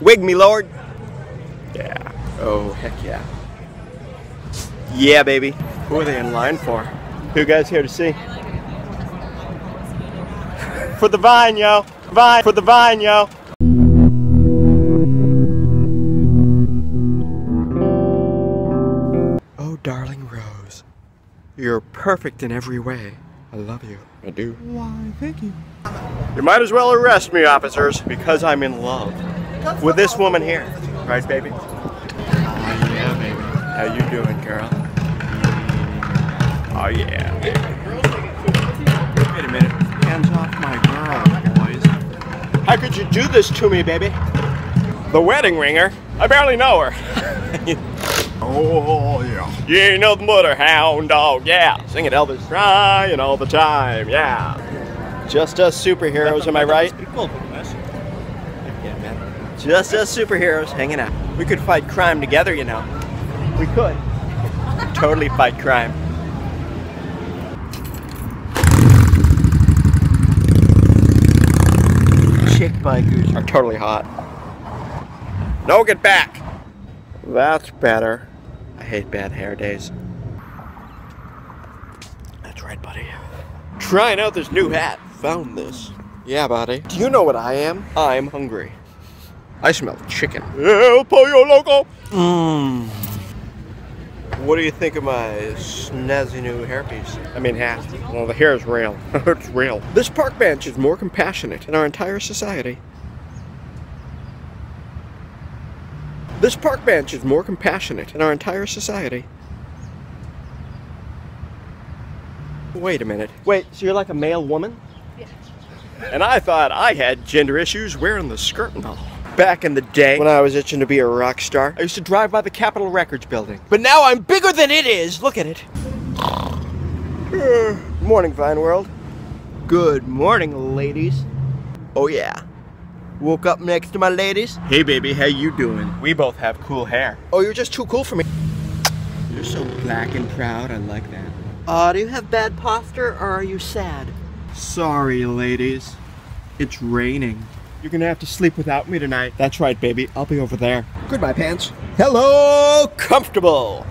Wig me, Lord. Yeah. Oh, heck yeah. Yeah, baby. Who are they in line for? Who you guys here to see? For the vine, yo. Vine. For the vine, yo. Oh, darling Rose. You're perfect in every way. I love you. I do. Why, thank you. You might as well arrest me, officers, because I'm in love with this woman here. Right, baby? Oh, yeah, baby. How you doing, girl? Oh, yeah, baby. Wait a minute. Hands off my girl, boys. How could you do this to me, baby? The wedding ringer? I barely know her. Oh, yeah. You ain't nothing but a hound dog, yeah. Sing it, Elvis. Crying all the time, yeah. Just us superheroes, am I right? Just us superheroes hanging out. We could fight crime together, you know. We could. totally fight crime. Chick bikers are totally hot. No, get back! That's better. I hate bad hair days. That's right, buddy. Trying out this new hat. Found this. Yeah, buddy. Do you know what I am? I'm hungry. I smell chicken. El pollo loco. Mmm. What do you think of my snazzy new hairpiece? I mean hat. Well, the hair is real. it's real. This park bench is more compassionate than our entire society. This park bench is more compassionate than our entire society. Wait a minute. Wait, so you're like a male woman? Yeah. And I thought I had gender issues wearing the skirt and all. Back in the day, when I was itching to be a rock star, I used to drive by the Capitol Records building. But now I'm bigger than it is! Look at it. Morning, Vine World. Good morning, ladies. Oh yeah. Woke up next to my ladies. Hey baby, how you doing? We both have cool hair. Oh, you're just too cool for me. You're so black and proud, I like that. Uh, do you have bad posture or are you sad? Sorry, ladies. It's raining. You're gonna have to sleep without me tonight. That's right, baby. I'll be over there. Goodbye, pants. Hello, comfortable.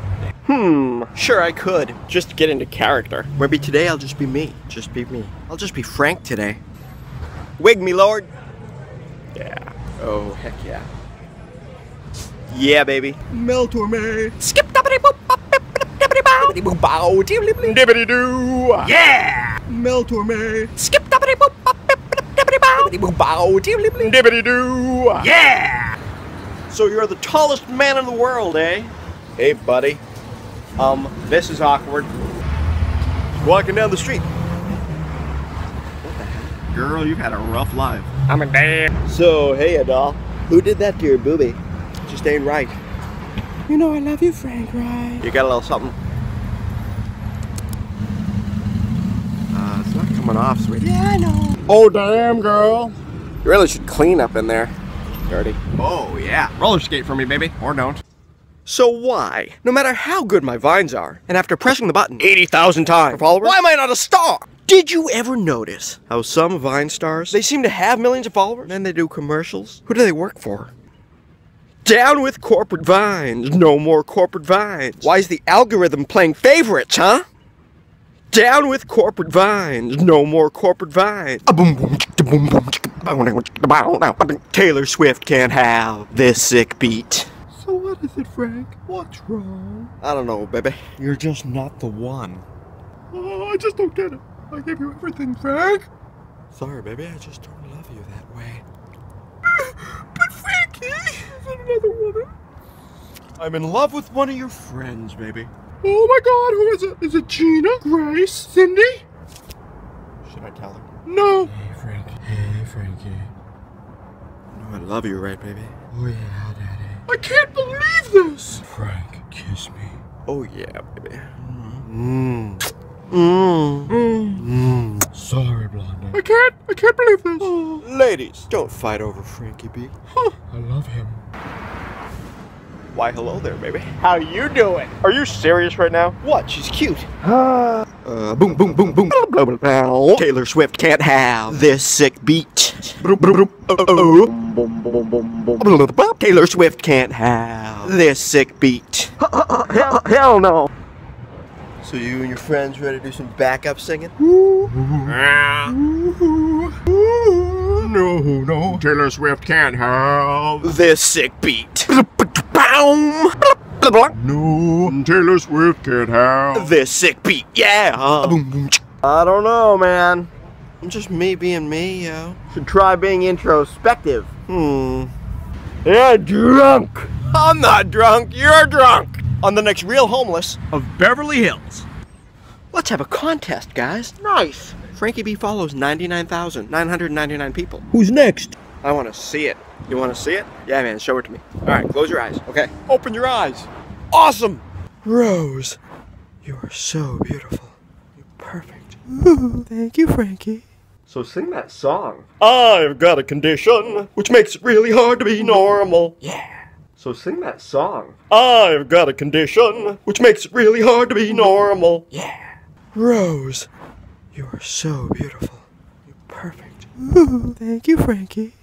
Hmm, sure I could. Just get into character. Maybe today I'll just be me. Just be me. I'll just be Frank today. Wig me, Lord. Yeah. Oh, heck yeah. Yeah, baby. Mel Tormé. Skip dippity boop bop dippity bow dippity bow dippity doo. Yeah. Mel Tormé. Skip dippity boop bop dippity bow bow dippity doo. Yeah. So you're the tallest man in the world, eh? Hey, buddy. Um, this is awkward. Walking down the street. What the heck? Girl, you've had a rough life. I'm a dad. So, hey, Adol. Who did that to your booby? Just ain't right. You know I love you, Frank, right? You got a little something? Uh, it's not coming off, sweetie. Yeah, I know. Oh, damn, girl. You really should clean up in there. Dirty. Oh, yeah. Roller skate for me, baby. Or don't. So why, no matter how good my vines are, and after pressing the button 80,000 times for followers, why am I not a star? Did you ever notice how some Vine stars, they seem to have millions of followers, and they do commercials? Who do they work for? Down with corporate vines. No more corporate vines. Why is the algorithm playing favorites, huh? Down with corporate vines. No more corporate vines. Taylor Swift can't have this sick beat. So what is it, Frank? What's wrong? I don't know, baby. You're just not the one. Oh, I just don't get it. I gave you everything, Frank. Sorry, baby. I just don't love you that way. but Frankie, is another woman? I'm in love with one of your friends, baby. Oh my God, who is it? Is it Gina? Grace? Cindy? Should I tell her? No. Hey, Frank. Hey, Frankie. You I love you, right, baby? Oh, yeah, Daddy. I can't believe this. Frank, kiss me. Oh, yeah, baby. Mmm. Mmm. Mmm. Sorry, Blondie. I can't. I can't believe this. Ladies, don't fight over Frankie B. I love him. Why, hello there, baby. How you doing? Are you serious right now? What? She's cute. Uh, boom, boom, boom, boom. Taylor Swift can't have this sick beat. Uh, uh, uh. Taylor Swift can't have this sick beat. Hell, hell no. So you and your friends ready to do some backup singing? No, no. Taylor Swift can't have. This sick beat. No, Taylor Swift can't have. This sick beat, yeah. I don't know, man. I'm Just me being me, yo. Should try being introspective. Hmm. Yeah, drunk. I'm not drunk. You're drunk. On the next Real Homeless of Beverly Hills. Let's have a contest, guys. Nice. Frankie B follows 99,999 people. Who's next? I want to see it. You want to see it? Yeah, man, show it to me. All right, close your eyes. Okay. Open your eyes. Awesome. Rose, you are so beautiful. You're perfect. Ooh, thank you, Frankie. So sing that song. I've got a condition which makes it really hard to be normal. Yeah. So sing that song. I've got a condition which makes it really hard to be normal. Yeah. Rose, you are so beautiful. You're perfect. Ooh, thank you, Frankie.